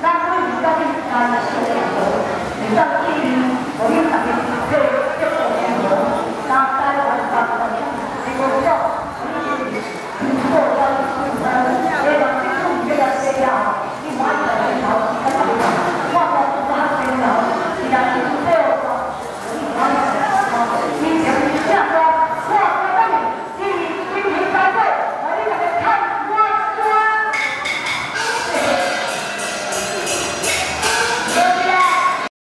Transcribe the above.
那如果你知道为什么你是